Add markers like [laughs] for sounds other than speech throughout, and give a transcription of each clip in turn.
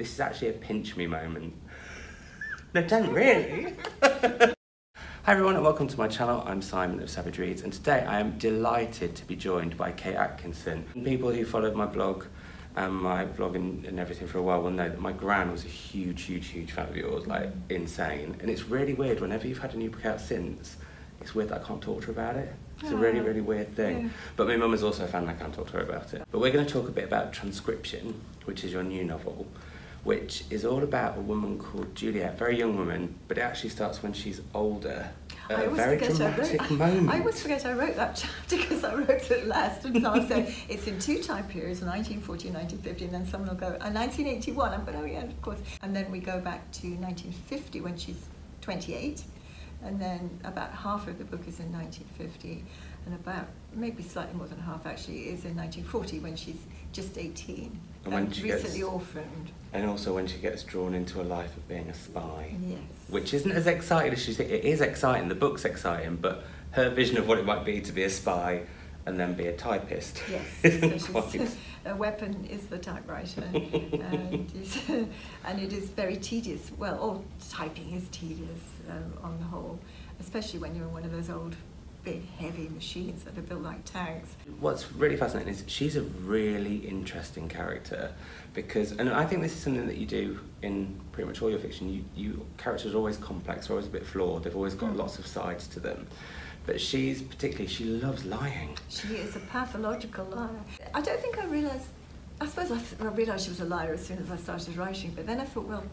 This is actually a pinch me moment. No, don't really. [laughs] Hi everyone and welcome to my channel. I'm Simon of Savidge Reads and today I am delighted to be joined by Kate Atkinson. People who followed my blog and my blog and, and everything for a while will know that my gran was a huge, huge, huge fan of yours, like insane. And it's really weird whenever you've had a new book out since, it's weird that I can't talk to her about it. It's a really, Oh, really weird thing. yeah. But my mum is also a fan and I can't talk to her about it. But we're going to talk a bit about Transcription, which is your new novel, which is all about a woman called Juliet, very young woman, but it actually starts when she's older. I always very forget I wrote, moment. [laughs] I always forget I wrote that [laughs] chapter because I wrote it last. And I'll say it's in two time periods, 1940 and 1950, and then someone will go, uh, and 1981, I'm going, oh yeah, of course. And then we go back to 1950 when she's 28, and then about half of the book is in 1950, and about maybe slightly more than half actually is in 1940 when she's just 18 And when she gets- recently orphaned. And also when she gets drawn into a life of being a spy. Yes. Which isn't as exciting as she thinks. It is exciting, the book's exciting, but her vision of what it might be to be a spy and then be a typist Yes, [laughs] so quite. [laughs] a weapon is the typewriter, and, [laughs] and it is very tedious. Well, all typing is tedious um, on the whole, especially when you're in one of those old, big, heavy machines that are built like tanks. What's really fascinating is she's a really interesting character because, and I think this is something that you do in pretty much all your fiction. You, you characters are always complex, are always a bit flawed. They've always got Mm. lots of sides to them. But she's particularly she loves lying. She is a pathological liar. I don't think I realised. I suppose I, th- I realised she was a liar as soon as I started writing, but then I thought, well,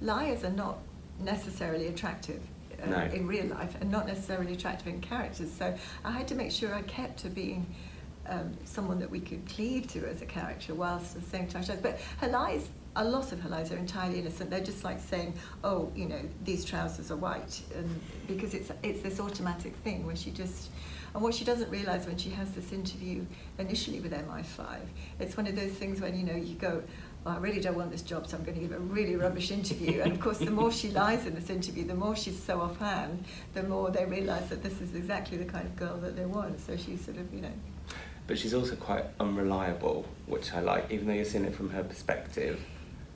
liars are not necessarily attractive uh, No. in real life and not necessarily attractive in characters. So I had to make sure I kept her being um, someone that we could cleave to as a character whilst at the same time. But her lies, a lot of her lies are entirely innocent. They're just like saying, oh, you know, these trousers are white, and because it's it's this automatic thing where she just. And what she doesn't realise when she has this interview initially with MI5, it's one of those things when you know you go, well, I really don't want this job, so I'm going to give a really rubbish interview. and of course, the more she [laughs] lies in this interview, the more she's so offhand, the more they realise that this is exactly the kind of girl that they want. So she's sort of, you know, But she's also quite unreliable, which I like, even though you're seeing it from her perspective.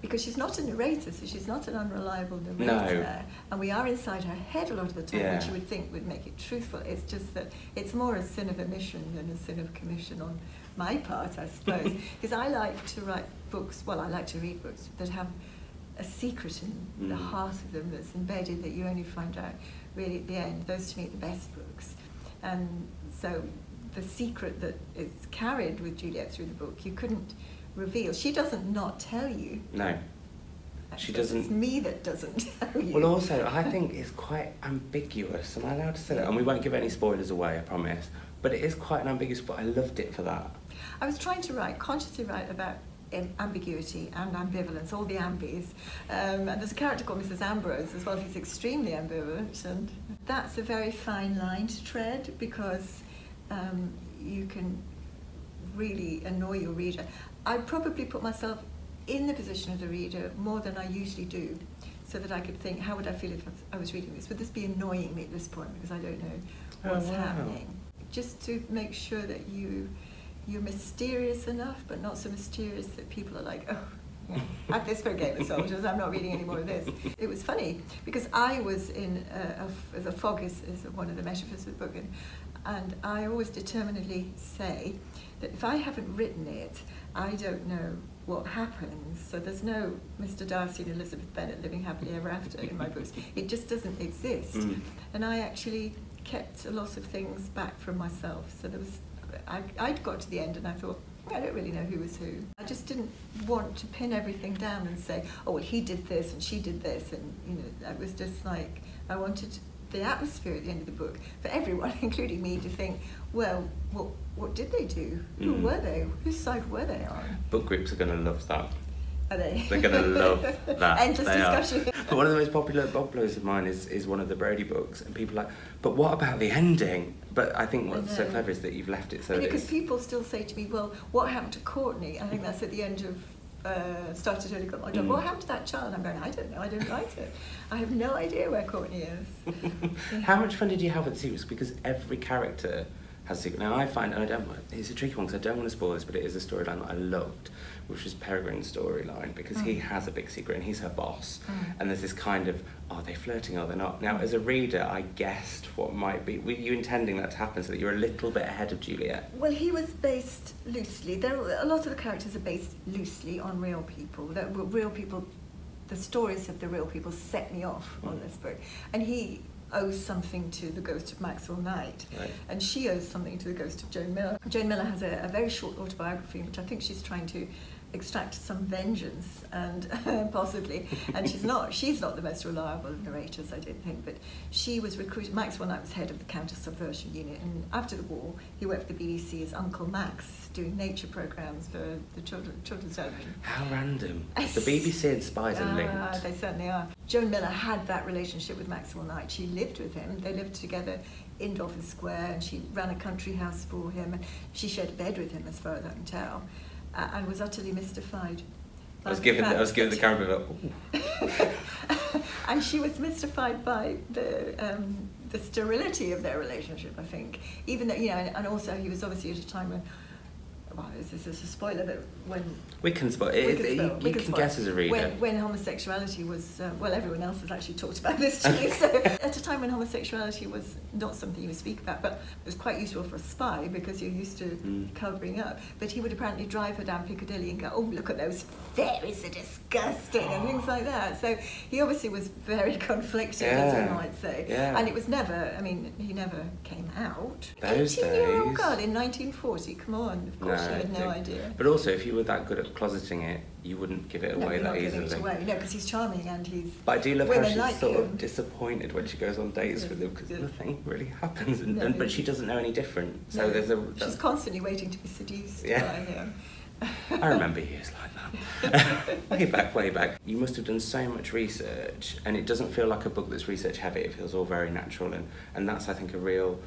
because she's not a narrator, so she's not an unreliable narrator. No. And we are inside her head a lot of the time, Yeah. which you would think would make it truthful. It's just that it's more a sin of omission than a sin of commission on my part, I suppose. [laughs] Because I like to write books, well, I like to read books that have a secret in the Mm. heart of them that's embedded that you only find out really at the end. Those to me are the best books. And so the secret that is carried with Juliet through the book, you couldn't reveal. She doesn't not tell you. No. I She doesn't- It's me that doesn't [laughs] tell you. Well, also, I think it's quite ambiguous. Am I allowed to say that? And we won't give any spoilers away, I promise. But it is quite an ambiguous book. I loved it for that. I was trying to write, consciously write about ambiguity and ambivalence, all the ambies. Um, and there's a character called Mrs. Ambrose as well, who's extremely ambivalent. And that's a very fine line to tread because um, you can really annoy your reader. I probably put myself in the position of the reader more than I usually do. So that I could think, how would I feel if I was reading this? Would this be annoying me at this point because I don't know Oh, what's wow. happening? Just to make sure that you you're mysterious enough, but not so mysterious that people are like, oh, yeah, add this for a game of soldiers. I'm not reading any more of this. It was funny because I was in a, a the fog is, is one of the metaphors of the book, and, and I always determinedly say that if I haven't written it, I don't know what happens. So there's no Mr. Darcy and Elizabeth Bennet living happily ever after in my [laughs] books. It just doesn't exist. Mm. And I actually kept a lot of things back from myself. So there was, I, I'd got to the end and I thought, I don't really know who was who. I just didn't want to pin everything down and say, oh, well, he did this and she did this. And, you know, it was just like, I wanted the atmosphere at the end of the book for everyone, [laughs] including me, to think, well, what, what did they do? Who Mm. were they? Whose side were they on? Book groups are going to love that. Are they? They're going to love [laughs] that. Endless They are. discussion. But [laughs] one of the most popular blog posts of mine is, is one of the Brodie books, and people are like, but what about the ending? But I think I what's so clever is that you've left it so because people still say to me, well, what happened to Courtney? I think that's at the end of uh, Started Early, Took My Dog. Mm. What happened to that child? I'm going, I don't know, I don't write it. I have no idea where Courtney is. [laughs] How much fun did you have with the series? Because every character has a secret. Now I find, and I don't, it's a tricky one because I don't want to spoil this, but it is a storyline that I loved, which was Peregrine's storyline because he Mm. has a big secret and he's her boss, Mm. and there's this kind of, are they flirting? Are they not? Now as a reader, I guessed what might be. Were you intending that to happen so that you're a little bit ahead of Juliet? Well, he was based loosely. There, a lot of the characters are based loosely on real people. That real people. The stories of the real people set me off on Mm. this book, and he owes something to the ghost of Maxwell Knight, Right. and she owes something to the ghost of Joan Miller. Joan Miller has a, a very short autobiography, which I think she's trying to extract some vengeance and [laughs] possibly and she's not she's not the most reliable of narrators I don't think but she was recruited Max Maxwell Knight was head of the counter subversion unit and after the war he worked for the BBC as Uncle Max doing nature programs for the children children's television How random. The BBC and spies are Ah, linked. they certainly are. Joan Miller had that relationship with Maxwell Knight. She lived with him. They lived together in Dolphin Square, and she ran a country house for him. And she shared a bed with him, as far as I can tell, uh, and was utterly mystified. I was the giving, I was giving the camera look. [laughs] and she was mystified by the um, the sterility of their relationship. I think, even though you know, and, and also he was obviously at a time when. Well, this is a spoiler, but when We can spot we it. can spoil- you we you can can spoil. guess as a reader. When, when homosexuality was, uh, well, everyone else has actually talked about this too. so at a time when homosexuality was not something you would speak about, but it was quite useful for a spy because you're used to Mm. covering up. But he would apparently drive her down Piccadilly and go, oh, look at those fairies, are disgusting, and things like that. So he obviously was very [laughs] conflicted, as Yeah. we might say. Yeah. And it was never, I mean, he never came out. Those 18 year old days. God in 1940, come on, of course No, I had no idea. But also, if you were that good at closeting it, you wouldn't give it away you're that easily. away. No, because he's charming and he's. But I do love how she's like sort him. of disappointed when she goes on dates Yes, with him because yes. nothing really happens, and, No. and, but she doesn't know any different. So No, there's a. She's constantly waiting to be seduced Yeah. by him. I remember years like that. [laughs] way back, way back. You must have done so much research, and it doesn't feel like a book that's research heavy. It feels all very natural, and, and that's I think a real.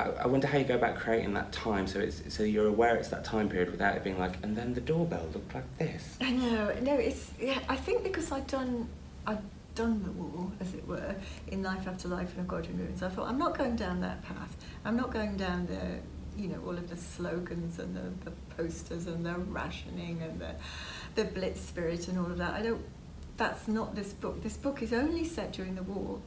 I, wonder how you go about creating that time so it's so you're aware it's that time period without it being like, and then the doorbell looked like this. I know. No, it's. Yeah, I think because I'd done, I'd done the war, as it were, in Life After Life and A God in Ruins. I thought I'm not going down that path. I'm not going down the, you know, all of the slogans and the, the posters and the rationing and the, the blitz spirit and all of that. I don't. That's not this book. This book is only set during the war,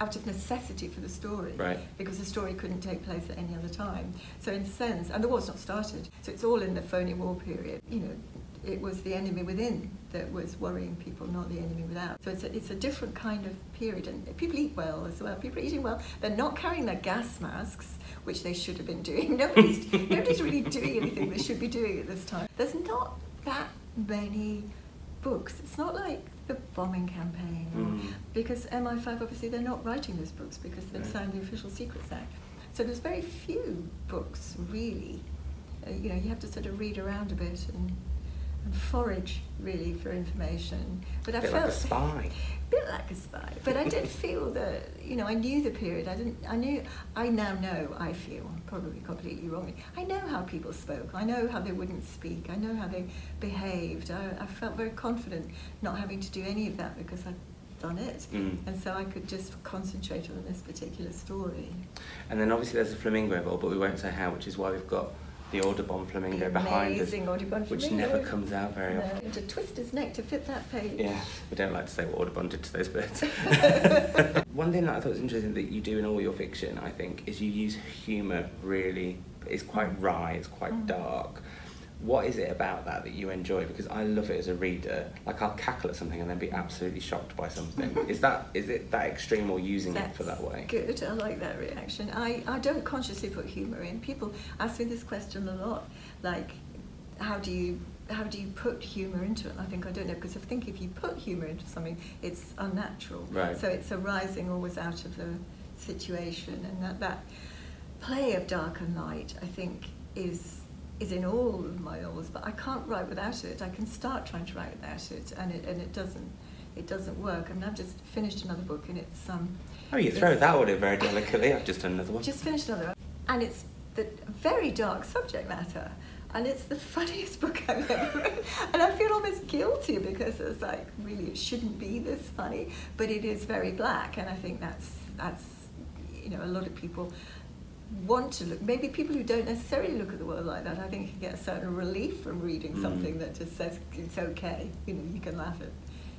out of necessity for the story Right. because the story couldn't take place at any other time. So in a sense, and the war's not started, so it's all in the phony war period. You know, it was the enemy within that was worrying people, not the enemy without. So it's a, it's a different kind of period, and people eat well as well. People are eating well. They're not carrying their gas masks, which they should have been doing. [laughs] Nobody's nobody's really doing anything they should be doing at this time. There's not that many books. It's not like the bombing campaign Mm. because MI5 obviously they're not writing those books because they've Right. signed the Official Secrets Act. So there's very few books really. Uh, you know, you have to sort of read around a bit and, and forage really for information. But I felt like a spy. [laughs] bit like a spy. But I did [laughs] feel that you know I knew the period. I didn't. I knew. I now know. I feel probably completely wrongly. I know how people spoke. I know how they wouldn't speak. I know how they behaved. I, I felt very confident not having to do any of that because I'd done it, Mm. and so I could just concentrate on this particular story. And then obviously there's a flamingo involved, but we won't say how, which is why we've got the Audubon flamingo The behind us, which flamingo. never comes out very No, often. and to twist his neck to fit that page. Yeah, we don't like to say what Audubon did to those birds. [laughs] One thing that I thought was interesting that you do in all your fiction, I think, is you use humour really. It's quite wry, it's quite Mm. dark. What is it about that that you enjoy? Because I love it as a reader. Like I'll cackle at something and then be absolutely shocked by something. [laughs] is that is it that extreme or using it for that way? Good, I like that reaction. I, I don't consciously put humour in. People ask me this question a lot, like, how do you how do you put humour into it? I think I don't know because I think if you put humour into something, it's unnatural. Right. So it's arising always out of the situation, and that that play of dark and light, I think, is is in all of my novels. But I can't write without it. I can start trying to write without it, and it and it doesn't it doesn't work. I mean, I've just finished another book, and it's um. Oh, you throw that one in very delicately. I've just done another one. just finished another one, and it's the very dark subject matter, and it's the [laughs] funniest book I've ever [laughs] read, and I feel almost guilty because it's like really it shouldn't be this funny, but it is very black, and I think that's that's you know a lot of people want to look, maybe people who don't necessarily look at the world like that, I think can get a certain relief from reading Mm. something that just says it's okay. You know, you can laugh at,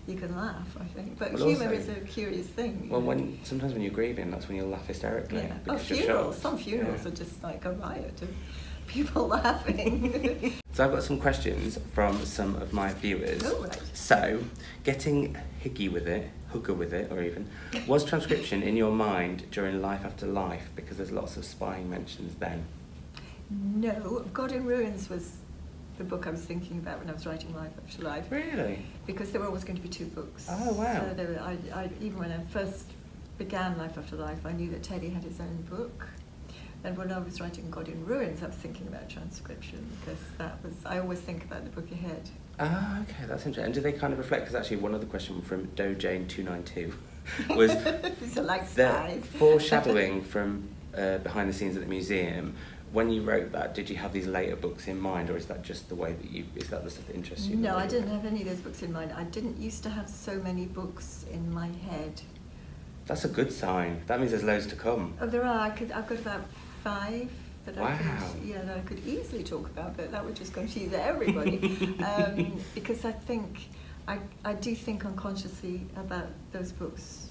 you can laugh. I think, but Well, humour is a curious thing. Well, know. when sometimes when you're grieving, that's when you'll laugh hysterically. yeah, oh, funerals. Some funerals Yeah. are just like a riot of people [laughs] laughing. [laughs] So I've got some questions from some of my viewers. Oh, right. So, getting higgy with it, hooker with it, or even, was transcription in your mind during Life After Life? Because there's lots of spying mentions then. no, God in Ruins was the book I was thinking about when I was writing Life After Life. Really? because there were always going to be two books. Oh, wow. So there were, I, I, even when I first began Life After Life, I knew that Teddy had his own book. And when I was writing God in Ruins, I was thinking about transcription because that was, I always think about the book ahead. Ah, okay, that's interesting. And do they kind of reflect? Because actually, one other question from DoJane292 [laughs] was [laughs] These like the [laughs] foreshadowing from uh, behind the scenes at the museum. When you wrote that, did you have these later books in mind, or is that just the way that you? Is that the stuff that interests you? No, I didn't have any of those books in mind. I didn't used to have so many books in my head. That's a good sign. That means there's loads to come. Oh, there are. I could, I've got about five that I Wow. could, yeah, that I could easily talk about, but that would just confuse everybody. [laughs] um, because I think, I, I do think unconsciously about those books.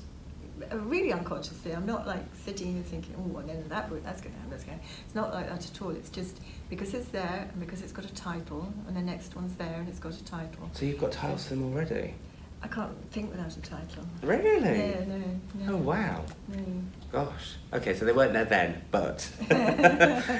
uh, Really unconsciously. I'm not like sitting here thinking, oh, and then that book, that's going to happen, that's going to It's not like that at all. It's just because it's there and because it's got a title, and the next one's there and it's got a title. So you've got titles them already? I can't think without a title. Really? Yeah, no, no. Oh wow. No. Gosh. Okay, so they weren't there then, but [laughs]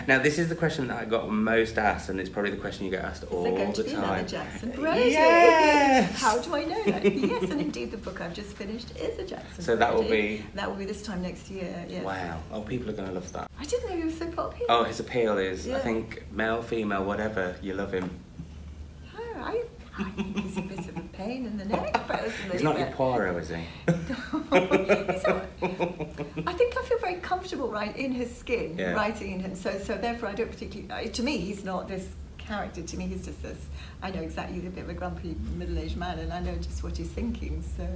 now this is the question that I got most asked, and it's probably the question you get asked Is all going the to be time. another Jackson uh, Brodie? Yes. How do I know that? [laughs] yes, and indeed the book I've just finished is a Jackson So that will be- That will be this time next year, yes. Wow. Oh, people are going to love that. I didn't know he was so popular. Oh, his appeal is, I think, male, female, whatever, you love him. Oh, I, I think he's a bit of a pain in the neck, personally. He's not your Poirot, is he? [laughs] I think I feel very comfortable right in his skin, Yeah. writing in him. So, so therefore, I don't particularly. To me, he's not this character. To me, he's just this. I know exactly he's a bit of a grumpy middle-aged man, and I know just what he's thinking. So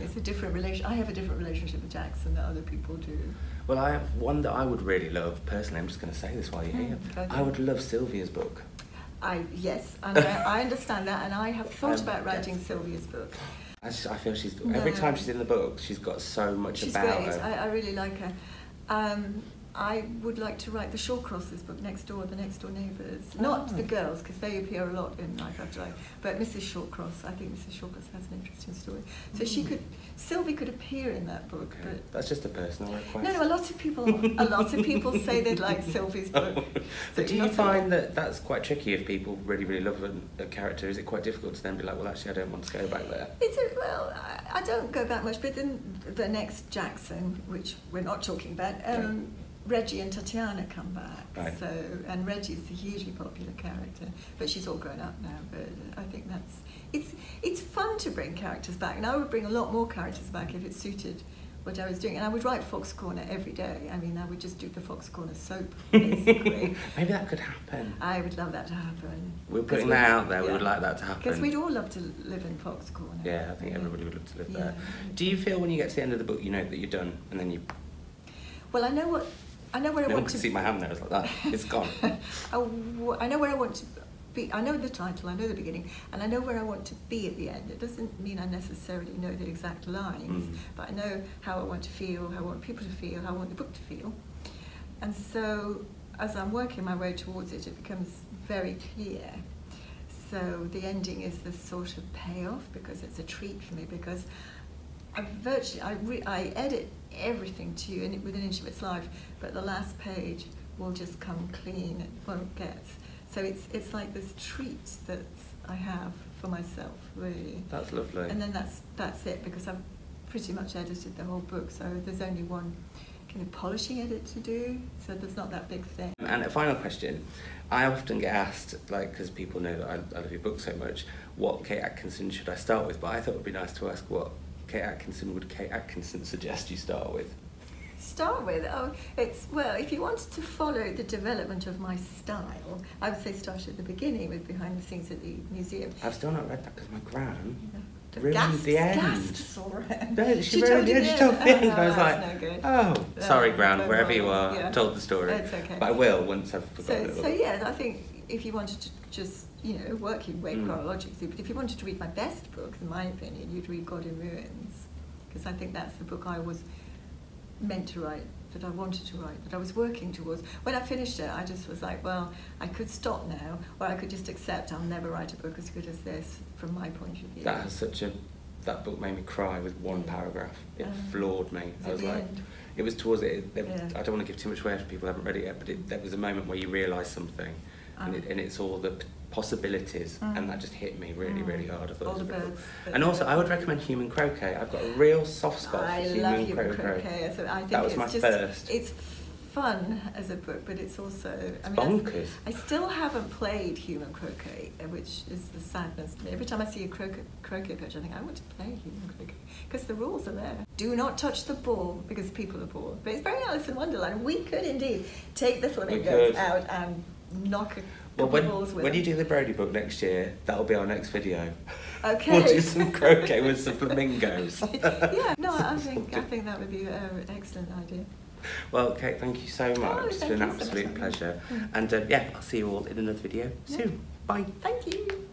it's a different relation. I have a different relationship with Jackson that other people do. Well, I have one that I would really love, personally, I'm just going to say this while you're Mm, here. I would love Sylvia's book. I yes, I, I understand that, and I have thought Um, about writing yes. Sylvia's book. I, just, I feel she's, every time she's in the book, she's got so much She's about great. her. I, I really like her. Um, I would like to write the Shawcrosses book, Next Door, The Next Door Neighbours. Not Ah. the girls, because they appear a lot in Life After Life, but Mrs. Shawcross. I think Mrs. Shawcross has an interesting story. So she could, Sylvie could appear in that book. Okay, that's just a personal request. No, no, a lot of people, a lot of people say they'd like [laughs] Sylvie's book. So but do you find that that's quite tricky if people really, really love a, a character? Is it quite difficult to then be like, well, actually, I don't want to go back there? It's a, well, I, I don't go back much, but then the next Jackson, which we're not talking about, um, Reggie and Tatiana come back. Right. So, and Reggie's a hugely popular character, but she's all grown up now. But I think that's it's it's fun to bring characters back, and I would bring a lot more characters back if it suited what I was doing. And I would write Fox Corner every day. I mean, I would just do the Fox Corner soap, basically. [laughs] Maybe that could happen. I would love that to happen. We're putting that out there. We would like that to happen. Because we'd all love to live in Fox Corner. Yeah, I think everybody would love to live there. Do you feel when you get to the end of the book, you know that you're done, and then you Well, I know what I know where I no one want to see my hand there. It's like that. [laughs] It's gone. I, w- I know where I want to be. I know the title, I know the beginning, and I know where I want to be at the end. It doesn't mean I necessarily know the exact lines, Mm. but I know how I want to feel, how I want people to feel, how I want the book to feel. And so, as I'm working my way towards it, it becomes very clear. So the ending is this sort of payoff because it's a treat for me because I virtually I, re- I edit everything to you in, within an inch of its life, but the last page will just come clean. It won't get. So it's it's like this treat that I have for myself, really. That's lovely. And then that's that's it because I've pretty much edited the whole book. So there's only one kind of polishing edit to do. So there's not that big thing. And a final question. I often get asked, like, because people know that I, I love your book so much, what Kate Atkinson should I start with? But I thought it would be nice to ask what Kate Atkinson would Kate Atkinson suggest you start with? start with oh it's well if you wanted to follow the development of my style i would say start at the beginning with behind the scenes at the museum I've still not read that because my gran ruined gasped, the end. it. No, she, [laughs] She ruined the end. She told the end. Oh, I [laughs] was like, no good. oh, No, sorry, Gran, don't wherever you are, Yeah. I've told the story. It's okay. But I will once I've forgotten So, it. so yeah, I think if you wanted to just, you know, work your way Mm. chronologically, but if you wanted to read my best book, in my opinion, you'd read God in Ruins, because I think that's the book I was meant to write, that I wanted to write, that I was working towards. When I finished it, I just was like, well, I could stop now, or I could just accept I'll never write a book as good as this, from my point of view. That has such a. That book made me cry with one Yeah. paragraph. It Um, floored me. I was like, end. it was towards it. it Yeah. I don't want to give too much away if people haven't read it yet, but it, there was a moment where you realise something, and, Ah. it, and it's all the possibilities, Mm. and that just hit me really, Mm. really hard. I thought All the birds. And also, I would recommend Human Croquet. I've got a real soft spot I for love Human human Croquet. croquet. So I think That was it's my just, first. It's fun as a book, but it's also I mean, Bonkers. I, I still haven't played human croquet, uh, which is the sadness to me. Every time I see a croquet, croquet pitch, I think I want to play human croquet because the rules are there. Do not touch the ball because people are bored. But it's very Alice in Wonderland. We could indeed take the flamingos out and knock a Well, when, of balls with when them. you do the Brodie book next year, that'll be our next video. Okay. We'll do some croquet with some flamingos. [laughs] yeah, no, I think I think that would be an excellent idea. Well, Kate, thank you so much. Oh, it's been an you so absolute pleasure. Mm. And uh, yeah, I'll see you all in another video Yeah. soon. Bye. Thank you.